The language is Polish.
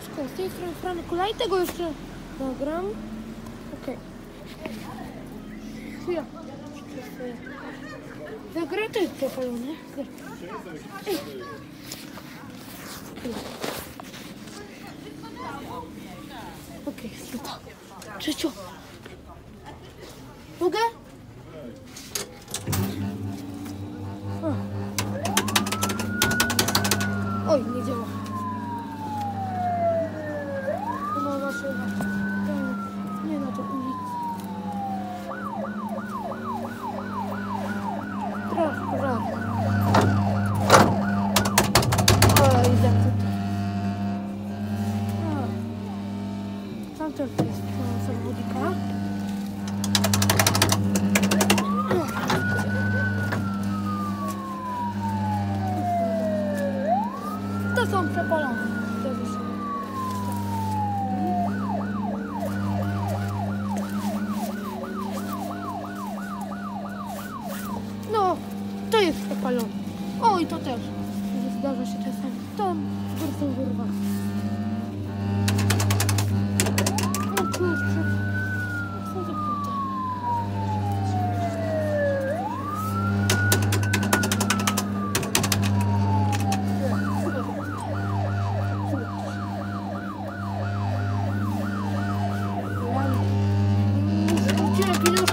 Siemaneczko, z tej strony Frankola i tego jeszcze nagram. Okej. Chwila. Zagra to jest przepalone. Okej, okay, Trzeciu. Mogę? Oj, nie działa. Chyba wasze... Nie na to ulicy. Trochę też jest zawodnika. To są przepalone. jest opalony. O, i to też. Zdarza się czasami. To wersja wyrwana. O kurczę. Co za puta. Muszę ucinać.